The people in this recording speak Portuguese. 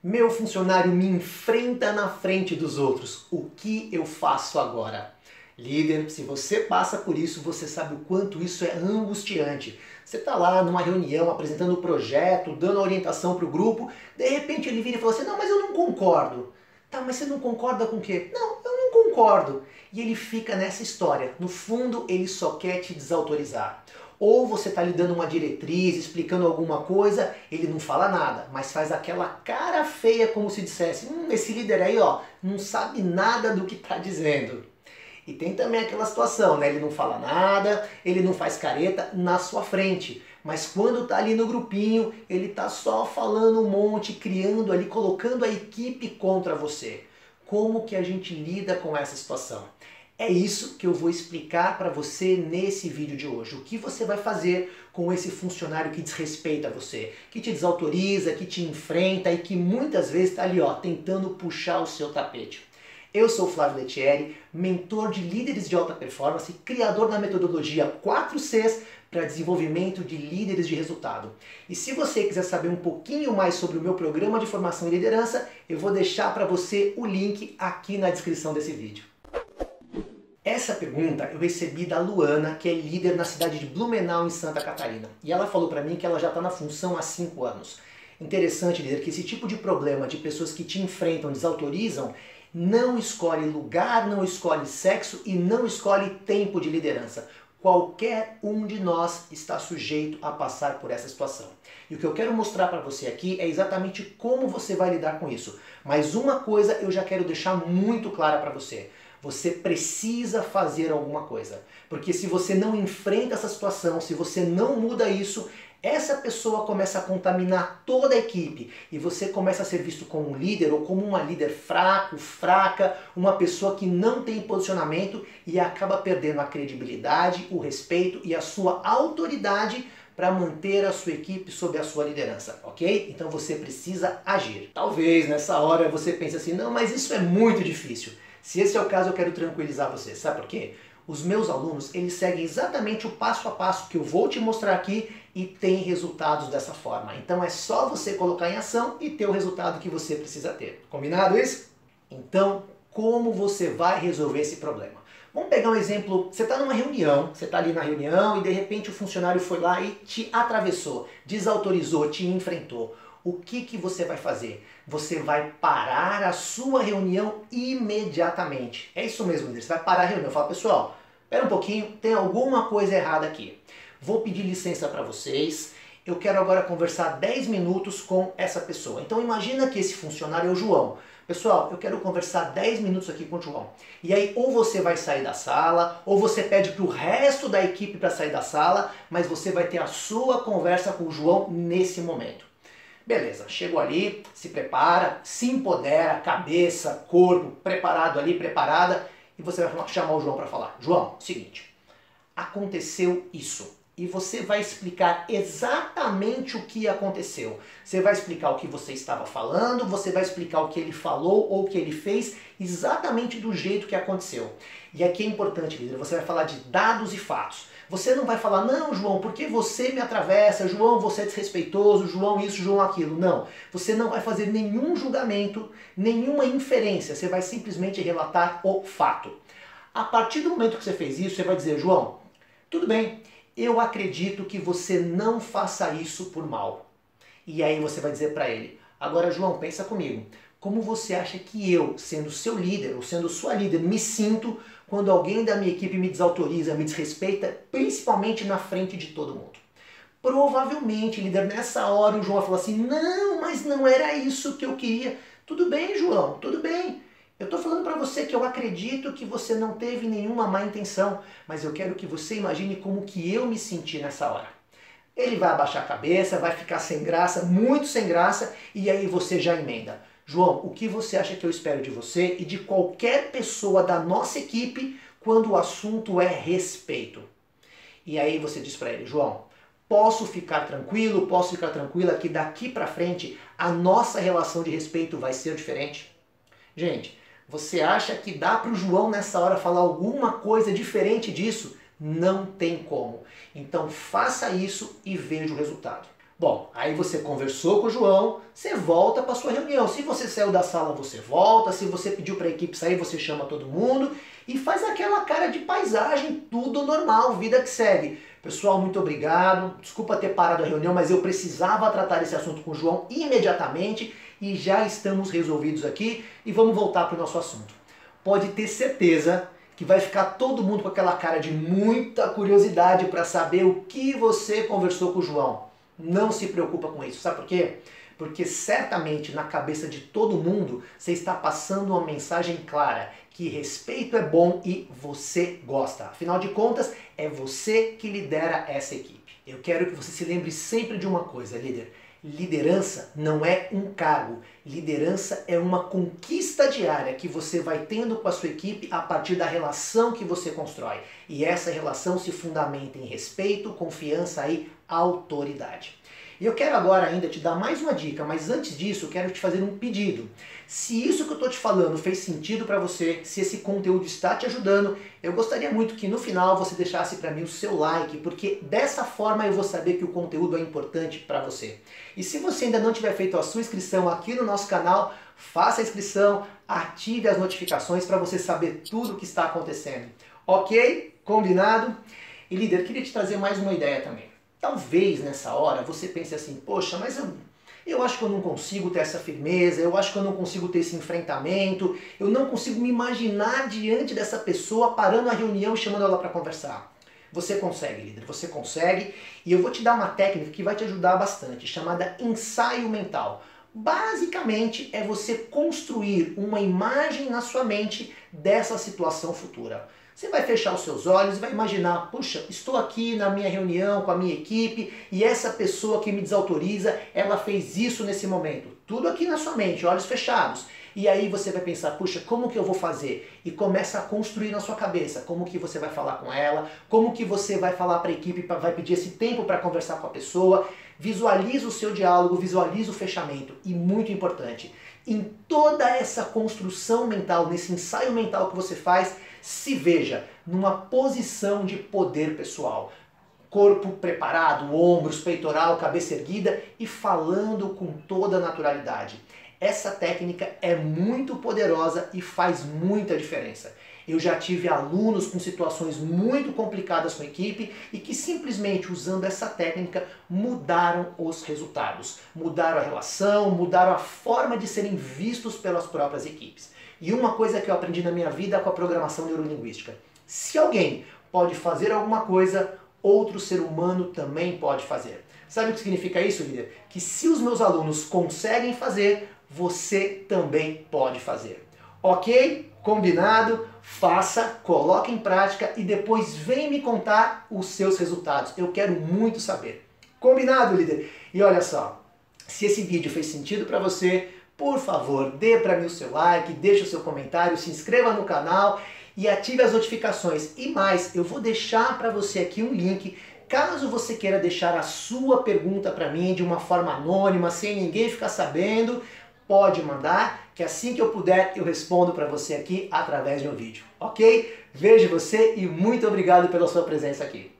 Meu funcionário me enfrenta na frente dos outros. O que eu faço agora? Líder, se você passa por isso, você sabe o quanto isso é angustiante. Você está lá numa reunião apresentando o projeto, dando orientação para o grupo, de repente ele vira e fala assim: Não, mas eu não concordo. Tá, mas você não concorda com o quê? Não, eu não concordo. E ele fica nessa história. No fundo, ele só quer te desautorizar. Ou você está lhe dando uma diretriz, explicando alguma coisa, ele não fala nada, mas faz aquela cara feia como se dissesse, hum, esse líder aí ó, não sabe nada do que está dizendo. E tem também aquela situação, né? Ele não fala nada, ele não faz careta na sua frente. Mas quando tá ali no grupinho, ele tá só falando um monte, criando ali, colocando a equipe contra você. Como que a gente lida com essa situação? É isso que eu vou explicar para você nesse vídeo de hoje. O que você vai fazer com esse funcionário que desrespeita você, que te desautoriza, que te enfrenta e que muitas vezes está ali ó, tentando puxar o seu tapete. Eu sou Flávio Lettieri, mentor de líderes de alta performance, criador da metodologia 4Cs para desenvolvimento de líderes de resultado. E se você quiser saber um pouquinho mais sobre o meu programa de formação e liderança, eu vou deixar para você o link aqui na descrição desse vídeo. Essa pergunta eu recebi da Luana, que é líder na cidade de Blumenau, em Santa Catarina. E ela falou para mim que ela já está na função há 5 anos. Interessante, líder, que esse tipo de problema de pessoas que te enfrentam, desautorizam, não escolhe lugar, não escolhe sexo e não escolhe tempo de liderança. Qualquer um de nós está sujeito a passar por essa situação. E o que eu quero mostrar para você aqui é exatamente como você vai lidar com isso. Mas uma coisa eu já quero deixar muito clara para você. Você precisa fazer alguma coisa. Porque se você não enfrenta essa situação, se você não muda isso, essa pessoa começa a contaminar toda a equipe e você começa a ser visto como um líder ou como uma líder fraco, fraca, uma pessoa que não tem posicionamento e acaba perdendo a credibilidade, o respeito e a sua autoridade para manter a sua equipe sob a sua liderança, ok? Então você precisa agir. Talvez nessa hora você pense assim, não, mas isso é muito difícil. Se esse é o caso, eu quero tranquilizar você. Sabe por quê? Os meus alunos, eles seguem exatamente o passo a passo que eu vou te mostrar aqui e tem resultados dessa forma. Então é só você colocar em ação e ter o resultado que você precisa ter. Combinado isso? Então, como você vai resolver esse problema? Vamos pegar um exemplo, você está numa reunião, você está ali na reunião e de repente o funcionário foi lá e te atravessou, desautorizou, te enfrentou o que, que você vai fazer? Você vai parar a sua reunião imediatamente. É isso mesmo, você vai parar a reunião. Fala, pessoal, espera um pouquinho, tem alguma coisa errada aqui. Vou pedir licença para vocês. Eu quero agora conversar 10 minutos com essa pessoa. Então imagina que esse funcionário é o João. Pessoal, eu quero conversar 10 minutos aqui com o João. E aí, ou você vai sair da sala, ou você pede para o resto da equipe para sair da sala, mas você vai ter a sua conversa com o João nesse momento. Beleza, chegou ali, se prepara, se empodera, cabeça, corpo, preparado ali, preparada, e você vai chamar o João para falar. João, seguinte, aconteceu isso. E você vai explicar exatamente o que aconteceu. Você vai explicar o que você estava falando, você vai explicar o que ele falou ou o que ele fez, exatamente do jeito que aconteceu. E aqui é importante, líder, você vai falar de dados e fatos. Você não vai falar, não, João, porque você me atravessa, João, você é desrespeitoso, João, isso, João, aquilo. Não. Você não vai fazer nenhum julgamento, nenhuma inferência. Você vai simplesmente relatar o fato. A partir do momento que você fez isso, você vai dizer, João, tudo bem, eu acredito que você não faça isso por mal. E aí você vai dizer para ele, agora, João, pensa comigo. Como você acha que eu, sendo seu líder ou sendo sua líder, me sinto quando alguém da minha equipe me desautoriza, me desrespeita, principalmente na frente de todo mundo? Provavelmente, líder, nessa hora o João vai falar assim: não, mas não era isso que eu queria. Tudo bem, João, tudo bem. Eu estou falando para você que eu acredito que você não teve nenhuma má intenção, mas eu quero que você imagine como que eu me senti nessa hora. Ele vai abaixar a cabeça, vai ficar sem graça, muito sem graça, e aí você já emenda. João, o que você acha que eu espero de você e de qualquer pessoa da nossa equipe quando o assunto é respeito? E aí você diz para ele, João, posso ficar tranquilo, posso ficar tranquila que daqui para frente a nossa relação de respeito vai ser diferente? Gente, você acha que dá para o João nessa hora falar alguma coisa diferente disso? Não tem como. Então faça isso e veja o resultado. Bom, aí você conversou com o João, você volta para sua reunião. Se você saiu da sala, você volta. Se você pediu para a equipe sair, você chama todo mundo e faz aquela cara de paisagem, tudo normal, vida que segue. Pessoal, muito obrigado. Desculpa ter parado a reunião, mas eu precisava tratar esse assunto com o João imediatamente e já estamos resolvidos aqui e vamos voltar para o nosso assunto. Pode ter certeza que vai ficar todo mundo com aquela cara de muita curiosidade para saber o que você conversou com o João. Não se preocupa com isso. Sabe por quê? Porque certamente na cabeça de todo mundo você está passando uma mensagem clara que respeito é bom e você gosta. Afinal de contas, é você que lidera essa equipe. Eu quero que você se lembre sempre de uma coisa, líder. Liderança não é um cargo. Liderança é uma conquista diária que você vai tendo com a sua equipe a partir da relação que você constrói. E essa relação se fundamenta em respeito, confiança e autoridade. E eu quero agora ainda te dar mais uma dica, mas antes disso eu quero te fazer um pedido. Se isso que eu estou te falando fez sentido para você, se esse conteúdo está te ajudando, eu gostaria muito que no final você deixasse para mim o seu like, porque dessa forma eu vou saber que o conteúdo é importante para você. E se você ainda não tiver feito a sua inscrição aqui no nosso canal, faça a inscrição, ative as notificações para você saber tudo o que está acontecendo. Ok? Combinado? E líder, queria te trazer mais uma ideia também. Talvez nessa hora você pense assim, poxa, mas eu, eu acho que eu não consigo ter essa firmeza, eu acho que eu não consigo ter esse enfrentamento, eu não consigo me imaginar diante dessa pessoa parando a reunião e chamando ela para conversar. Você consegue, líder, você consegue. E eu vou te dar uma técnica que vai te ajudar bastante, chamada ensaio mental. Basicamente é você construir uma imagem na sua mente dessa situação futura. Você vai fechar os seus olhos e vai imaginar, puxa, estou aqui na minha reunião com a minha equipe e essa pessoa que me desautoriza, ela fez isso nesse momento. Tudo aqui na sua mente, olhos fechados. E aí você vai pensar, puxa, como que eu vou fazer? E começa a construir na sua cabeça como que você vai falar com ela, como que você vai falar para a equipe, vai pedir esse tempo para conversar com a pessoa. Visualiza o seu diálogo, visualiza o fechamento. E muito importante, em toda essa construção mental, nesse ensaio mental que você faz, se veja numa posição de poder pessoal. Corpo preparado, ombros, peitoral, cabeça erguida e falando com toda naturalidade. Essa técnica é muito poderosa e faz muita diferença. Eu já tive alunos com situações muito complicadas com a equipe e que simplesmente usando essa técnica mudaram os resultados, mudaram a relação, mudaram a forma de serem vistos pelas próprias equipes. E uma coisa que eu aprendi na minha vida com a programação neurolinguística: se alguém pode fazer alguma coisa, outro ser humano também pode fazer. Sabe o que significa isso, líder? Que se os meus alunos conseguem fazer, você também pode fazer. Ok? Combinado? Faça, coloque em prática e depois vem me contar os seus resultados. Eu quero muito saber. Combinado, líder? E olha só, se esse vídeo fez sentido para você, por favor, dê para mim o seu like, deixe o seu comentário, se inscreva no canal e ative as notificações. E mais, eu vou deixar para você aqui um link Caso você queira deixar a sua pergunta para mim de uma forma anônima, sem ninguém ficar sabendo, pode mandar, que assim que eu puder eu respondo para você aqui através de um vídeo, ok? Vejo você e muito obrigado pela sua presença aqui.